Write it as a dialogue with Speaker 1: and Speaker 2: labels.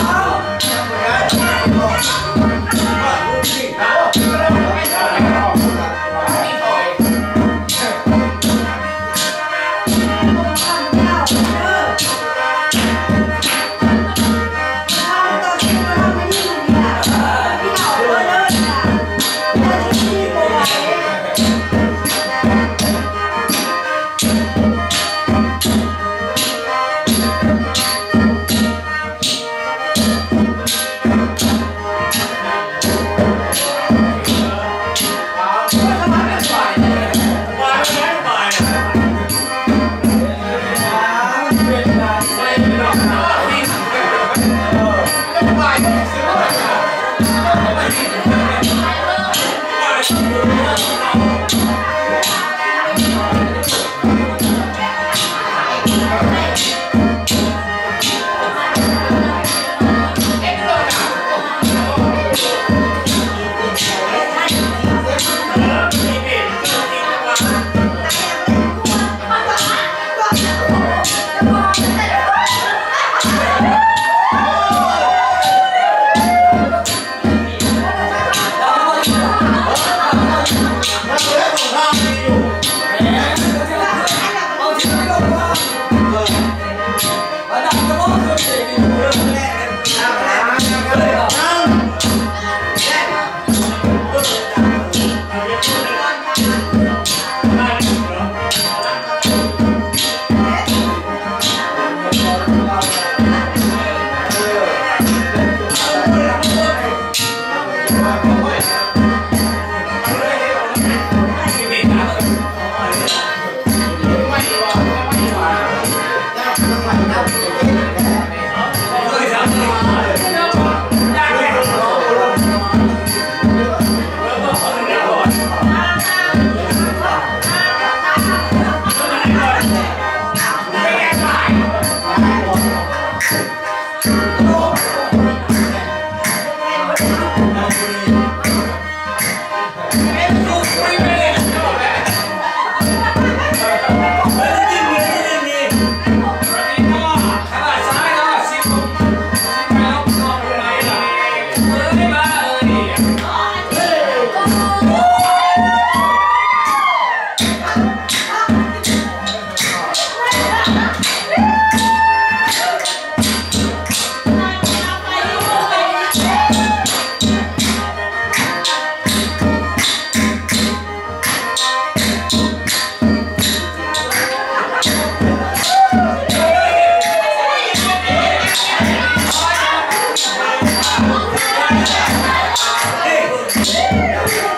Speaker 1: Oh! Why? Hey!